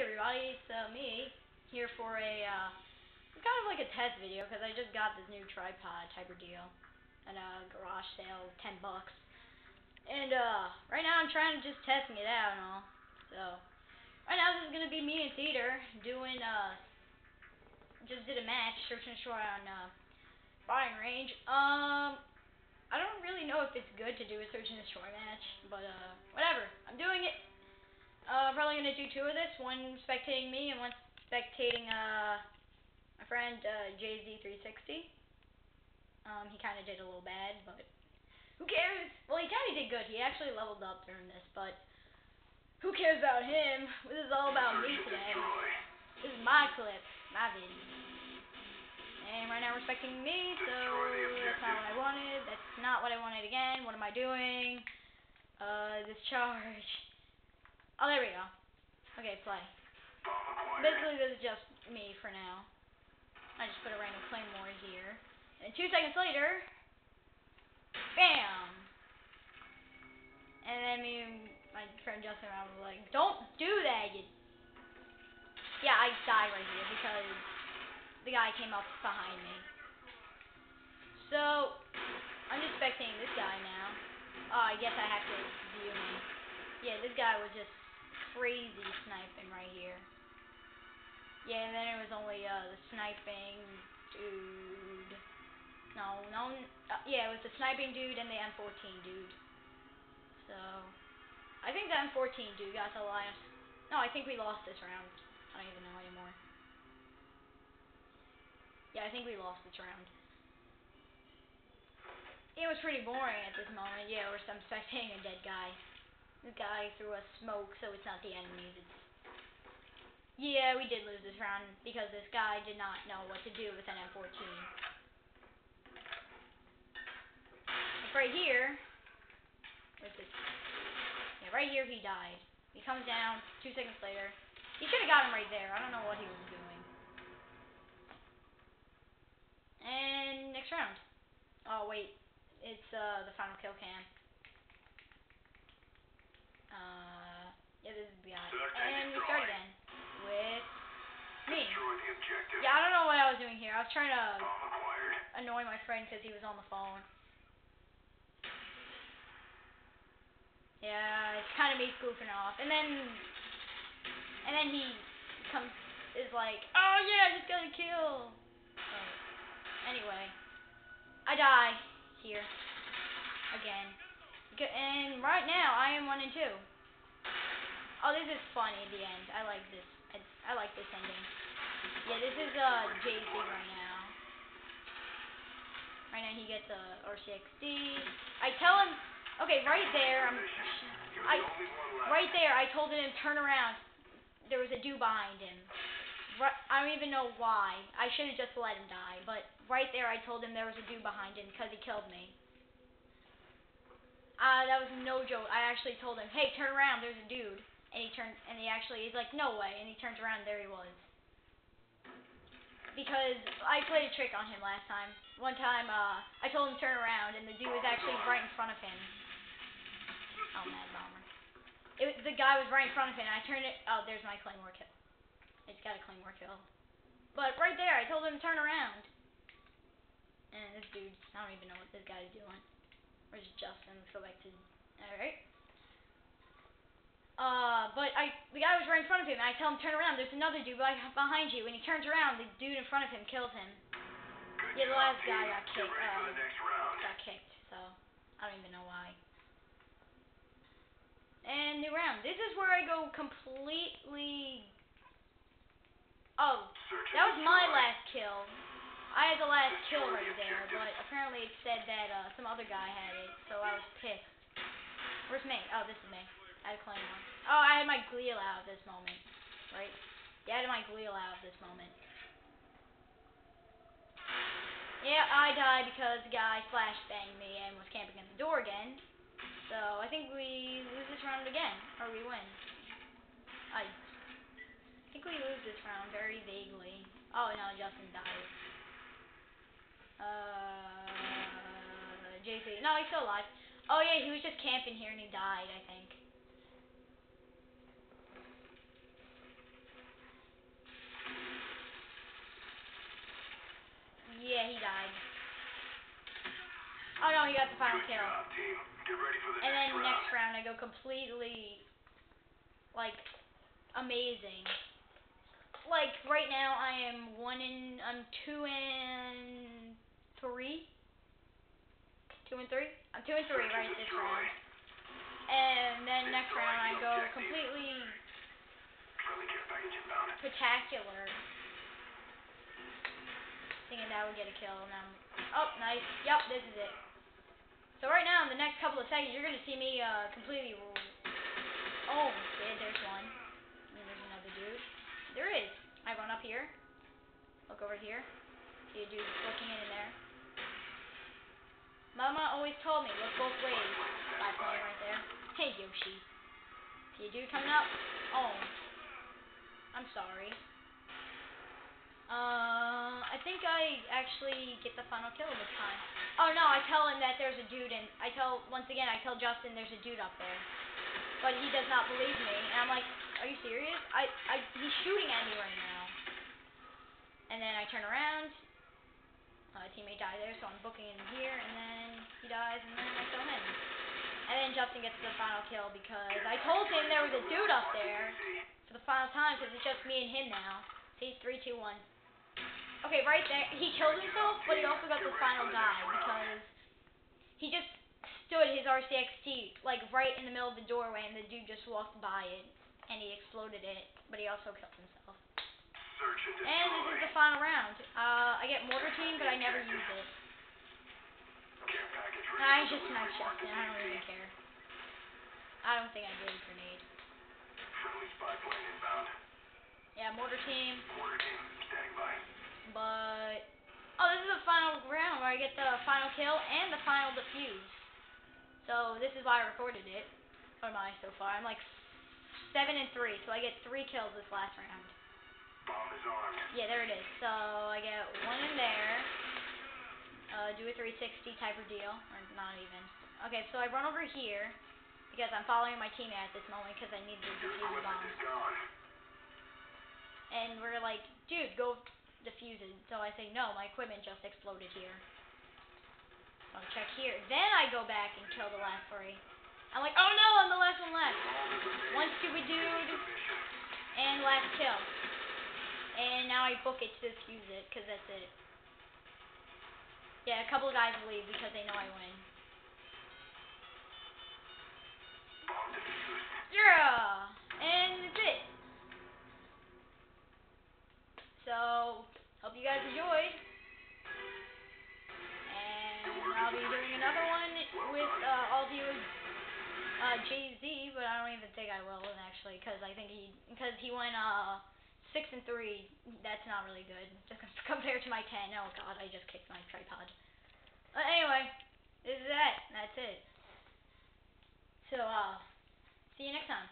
everybody, it's uh, me here for a uh, kind of like a test video because I just got this new tripod type of deal at a garage sale, ten bucks. And uh, right now I'm trying to just testing it out and all. So right now this is gonna be me and Theater doing uh, just did a match, search and destroy on uh, firing range. Um, I don't really know if it's good to do a search and destroy match, but uh, whatever. I'm doing it. Uh, probably gonna do two of this. One spectating me and one spectating uh my friend uh, JZ360. Um, he kind of did a little bad, but who cares? Well, he kind of did good. He actually leveled up during this, but who cares about him? This is all about me today. This is my clip, my video. And right now we're spectating me, so that's not what I wanted. That's not what I wanted again. What am I doing? Uh, discharge. Oh, there we go. Okay, play. Basically, this is just me for now. I just put a random claymore here. And two seconds later, bam! And then me and my friend Justin around was like, don't do that, you... Yeah, I died right here because the guy came up behind me. So, I'm just expecting this guy now. Oh, I guess I have to view me. Yeah, this guy was just crazy sniping right here. Yeah, and then it was only uh, the sniping dude. No, no, uh, yeah, it was the sniping dude and the M14 dude. So, I think the M14 dude got the last. No, I think we lost this round. I don't even know anymore. Yeah, I think we lost this round. It was pretty boring at this moment. Yeah, we're some spectating a dead guy. Guy threw a smoke, so it's not the enemies. It's yeah, we did lose this round because this guy did not know what to do with an M14. Like right here, where's this? Yeah, right here he died. He comes down two seconds later. He should have got him right there. I don't know what he was doing. And next round. Oh wait, it's uh the final kill cam. Me. Yeah, I don't know what I was doing here. I was trying to annoy my friend because he was on the phone. Yeah, it's kind of me goofing off. And then, and then he comes, is like, oh yeah, I just got a kill. So, anyway, I die here again. And right now, I am 1 and 2. Oh, this is funny at the end. I like this. I like this ending. Yeah, this is uh, JC right now. Right now he gets a RCXD. I tell him, okay, right there, I'm, I, right there, I told him to turn around. There was a dude behind him. I don't even know why. I should have just let him die. But right there, I told him there was a dude behind him because he killed me. Uh, that was no joke. I actually told him, hey, turn around, there's a dude. And he turned, and he actually, he's like, no way. And he turns around, there he was. Because I played a trick on him last time. One time, uh, I told him to turn around, and the dude was actually right in front of him. Oh, mad bomber. It, the guy was right in front of him, and I turned it, oh, there's my claymore kill. I just got a claymore kill. But right there, I told him to turn around. And this dude, I don't even know what this guy's doing. Where's Justin? Let's go back to. Alright. Uh, but I, the guy was right in front of him, and I tell him turn around. There's another dude right behind you, and he turns around. The dude in front of him kills him. Good yeah, the last guy got kicked. Uh, got kicked. So I don't even know why. And new round. This is where I go completely. Oh, that was my last kill. I had the last kill right there, but apparently it said that uh, some other guy had it, so I was pissed. Where's me? Oh, this is me. I had a claymore. Oh, I had my Galil out of this moment, right? Yeah, I had my Galil out of this moment. Yeah, I died because the guy flashbanged me and was camping at the door again. So, I think we lose this round again, or we win. I think we lose this round very vaguely. Oh, no, Justin died. Uh, JC. No, he's still alive. Oh yeah, he was just camping here and he died, I think. Yeah, he died. Oh no, he got the final kill. The and then next round. round I go completely like amazing. Like right now I am one in I'm two and three. Two and three? I'm two and three right this round. And then next round I go completely spectacular. Thinking that would get a kill now. Oh, nice. Yep, this is it. So right now, in the next couple of seconds, you're gonna see me uh, completely. Oh, yeah, there's one. And there's another dude. There is. I run up here. Look over here. See a dude looking in there. Mama always told me, look both ways. Spy plane right there. Hey, Yoshi. See a dude coming up? Oh. I'm sorry. Uh, I think I actually get the final kill this time. Oh no, I tell him that there's a dude and I tell, once again, I tell Justin there's a dude up there. But he does not believe me. And I'm like, are you serious? I, I, he's shooting at me right now. And then I turn around. My teammate died there, so I'm booking in here, and then he dies, and then I kill him. And then Justin gets the final kill because I told him there was a dude up there for the final time because it's just me and him now. See, three, two, one. Okay, right there, he killed himself, but he also got the final die because he just stood his RCXD like right in the middle of the doorway, and the dude just walked by it, and he exploded it, but he also killed himself. And And this is the final round. Uh, I get mortar team, but I never use it. I just Mark the Justin. I don't even care. I don't think I did a grenade. Yeah, mortar team, Mortar team standing by. But oh, this is the final round where I get the final kill and the final defuse. So this is why I recorded it. What am I so far? I'm like seven and three, so I get three kills this last round. Bomb is armed. Yeah, there it is. So I get one in there. Uh, do a 360 type of deal, or not even. Okay, so I run over here because I'm following my teammate at this moment because I need to defuse the bomb. And we're like, dude, go defuse it. So I say, no, my equipment just exploded here. So I check here. Then I go back and kill the last three. I'm like, oh no, I'm the last one left. One stupid dude and last kill. And now I book it to defuse it because that's it. Yeah, a couple of guys leave because they know I win. Yeah, and that's it. Jay Z, but I don't even think I will actually, because I think he because he went uh six and three. That's not really good compared to my ten. Oh God, I just kicked my tripod. But anyway, this is that. That's it. So uh, see you next time.